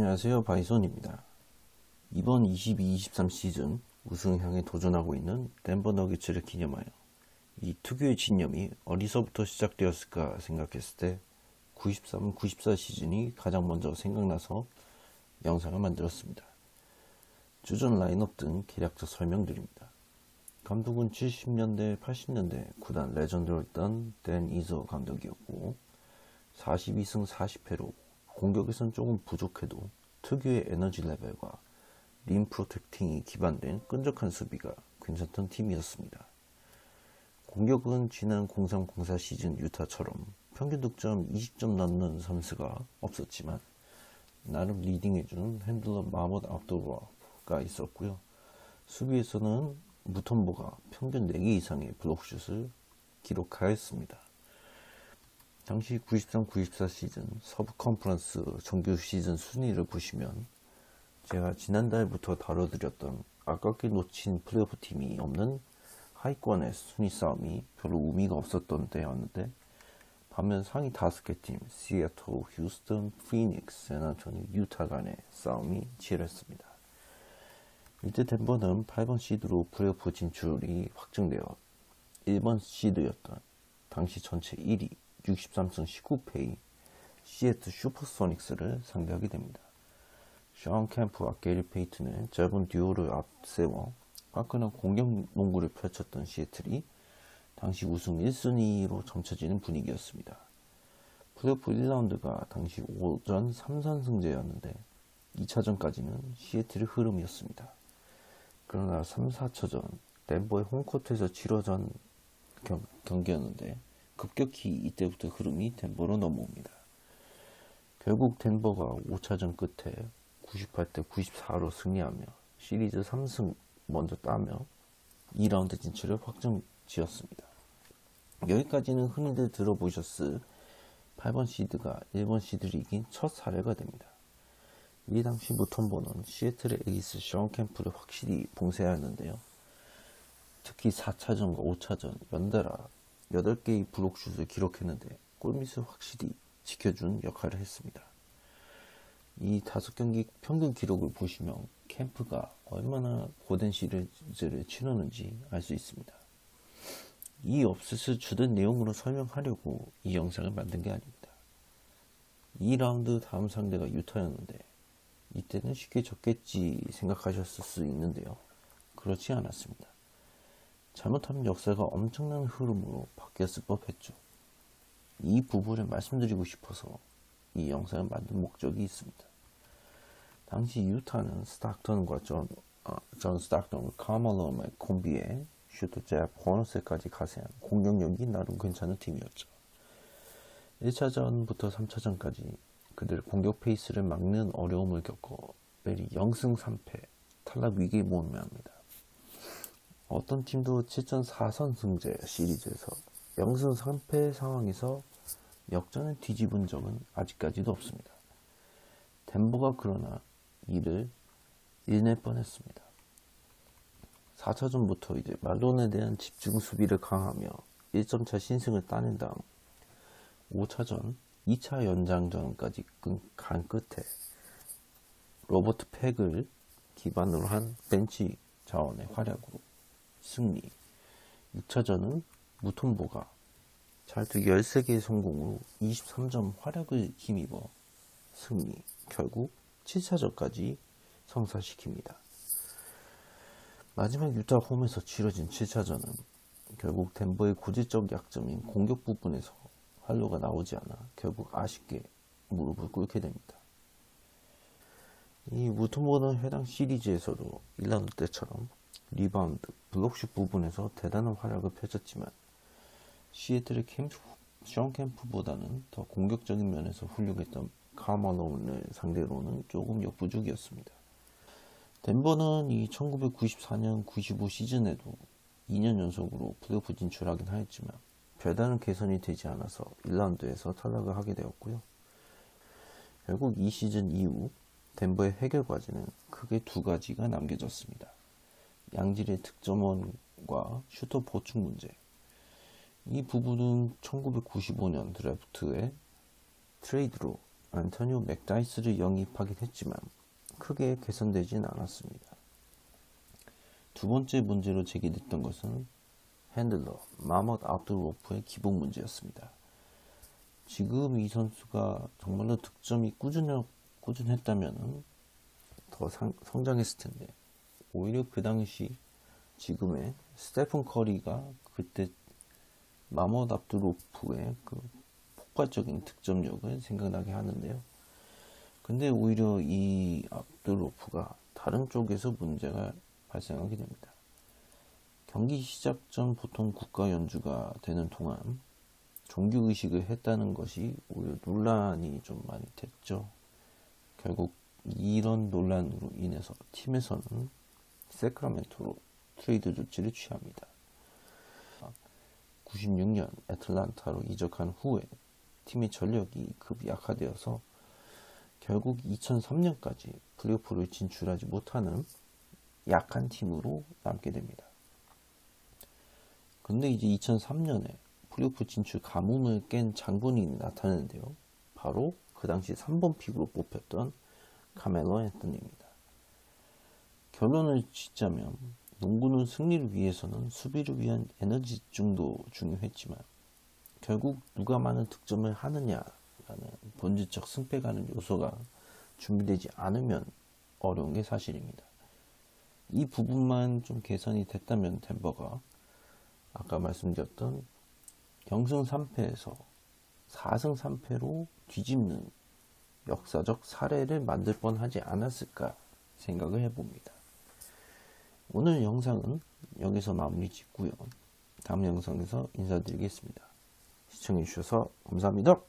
안녕하세요 바이손입니다. 이번 22-23 시즌 우승 향해 도전하고 있는 덴버 너기츠를 기념하여 이 특유의 집념이 어디서부터 시작되었을까 생각했을 때 93-94 시즌이 가장 먼저 생각나서 영상을 만들었습니다. 주전 라인업 등 개략적 설명드립니다. 감독은 70년대, 80년대 구단 레전드였던 댄 이셀 감독이었고 42승 40패로 공격에선 조금 부족해도 특유의 에너지 레벨과 rim protecting이 기반된 끈적한 수비가 괜찮던 팀이었습니다. 공격은 지난 0304 시즌 유타처럼 평균 득점 20점 넣는 선수가 없었지만 나름 leading해준 handler 마못 압둘로프가 있었고요. 수비에서는 무톰보가 평균 4개 이상의 블록슛을 기록하였습니다. 당시 93-94 시즌 서부 컨퍼런스 정규 시즌 순위를 보시면 제가 지난달부터 다뤄드렸던 아깝게 놓친 플레이오프 팀이 없는 하위권의 순위 싸움이 별로 의미가 없었던 때였는데 반면 상위 5개 팀 시애틀, 휴스턴, 피닉스, 샌안토니오, 유타 간의 싸움이 치열했습니다. 이때 덴버는 8번 시드로 플레이오프 진출이 확정되어 1번 시드였던 당시 전체 1위 63승 19패의 시애틀 슈퍼소닉스를 상대하게 됩니다. 션 캠프와 게리 페이튼이라는 젊은 듀오를 앞세워 화끈한 공격 농구를 펼쳤던 시애틀이 당시 우승 1순위로 점쳐지는 분위기였습니다. 플레이오프 1라운드가 당시 5전 3선승제였는데 2차전까지는 시애틀의 흐름이었습니다. 그러나 3, 4차전 덴버의 홈코트에서 치러진 경, 경기였는데 급격히 이때부터 흐름이 덴버로 넘어옵니다. 결국 덴버가 5차전 끝에 98대 94로 승리하며 시리즈 3승 먼저 따며 2라운드 진출을 확정 지었습니다. 여기까지는 흔히들 들어보셨을 8번 시드가 1번 시드를 이긴 첫 사례가 됩니다. 이 당시 무턴보는 시애틀의 에이스 션 캠프를 확실히 봉쇄하였는데요. 특히 4차전과 5차전 연달아 8개의 블록슛을 기록했는데 골밑을 확실히 지켜준 역할을 했습니다. 이 다섯 경기 평균 기록을 보시면 캠프가 얼마나 고된 시리즈를 치르는지 알 수 있습니다. 이 업셋을 주된 내용으로 설명하려고 이 영상을 만든 게 아닙니다. 2라운드 다음 상대가 유타였는데 이때는 쉽게 졌겠지 생각하셨을 수 있는데요. 그렇지 않았습니다. 잘못하면 역사가 엄청난 흐름으로 바뀌었을 법했죠. 이 부분을 말씀드리고 싶어서 이 영상을 만든 목적이 있습니다. 당시 유타는 스탁턴과 존, 어, 존 스탁턴과 칼 말론의 콤비에 슈터 제프 호나섹까지 가세한 공격력이 나름 괜찮은 팀이었죠. 1차전부터 3차전까지 그들 공격 페이스를 막는 어려움을 겪어 매리 0승 3패 탈락 위기에 모면합니다. 어떤 팀도 7전 4선승제 시리즈에서 0승 3패 상황에서 역전을 뒤집은 적은 아직까지도 없습니다. 덴버가 그러나 이를 일낼 뻔했습니다. 4차전부터 이제 말론에 대한 집중 수비를 강하며 1점차 신승을 따낸 다음 5차전 2차 연장전까지 간 끝에 로버트 팩을 기반으로 한 벤치 자원의 활약으로 승리 6차전은 무톤보가 잘투 13개의 성공으로 23점 활약을 힘입어 승리 결국 7차전까지 성사시킵니다. 마지막 유타 홈에서 치러진 7차전은 결국 덴버의 고질적 약점인 공격 부분에서 활로가 나오지 않아 결국 아쉽게 무릎을 꿇게 됩니다. 이 무톰보는 해당 시리즈에서도 1라운드 때처럼 리바운드, 블록슛 부분에서 대단한 활약을 펼쳤지만 시애틀의 캠프, 션 캠프보다는 더 공격적인 면에서 훌륭했던 칼 말론을 상대로는 조금 역부족이었습니다. 덴버는 이 1994년 95 시즌에도 2년 연속으로 플레이오프 진출하긴 하였지만 별다른 개선이 되지 않아서 1라운드에서 탈락을 하게 되었고요. 결국 이 시즌 이후 덴버의 해결 과제는 크게 두 가지가 남겨졌습니다. 양질의 득점원과 슈터 보충 문제. 이 부분은 1995년 드래프트에 트레이드로 안토니오 맥다이스를 영입하긴 했지만 크게 개선되진 않았습니다. 두 번째 문제로 제기됐던 것은 handler 마못 압둘로프의 기복 문제였습니다. 지금 이 선수가 정말로 득점이 꾸준했다면 더 상, 성장했을 텐데 오히려 그 당시 지금의 스테픈 커리가 그때 마멋 압두로프의 그 폭발적인 득점력을 생각나게 하는데요. 근데 오히려 이 압두로프가 다른 쪽에서 문제가 발생하게 됩니다. 경기 시작 전 보통 국가 연주가 되는 동안 종교 의식을 했다는 것이 오히려 논란이 좀 많이 됐죠. 결국 이런 논란으로 인해서 팀에서는 세크라멘토로 트레이드 조치를 취합니다. 96년 애틀란타로 이적한 후에 팀의 전력이 급 약화되어서 결국 2003년까지 플레이오프를 진출하지 못하는 약한 팀으로 남게 됩니다. 근데 이제 2003년에 플레이오프 진출 가뭄을 깬 장본인이 나타나는데요. 바로 그 당시 3번 pick으로 뽑혔던 카멜로 앤토니입니다. 결론을 짓자면 농구는 승리를 위해서는 수비를 위한 에너지 집중도 중요했지만 결국 누가 많은 득점을 하느냐라는 본질적 승패가는 요소가 준비되지 않으면 어려운 게 사실입니다. 이 부분만 좀 개선이 됐다면 덴버가 아까 말씀드렸던 0승 3패에서 4승 3패로 뒤집는 역사적 사례를 만들 뻔 하지 않았을까 생각을 해봅니다. 오늘 영상은 여기서 마무리 짓고요. 다음 영상에서 인사드리겠습니다. 시청해주셔서 감사합니다.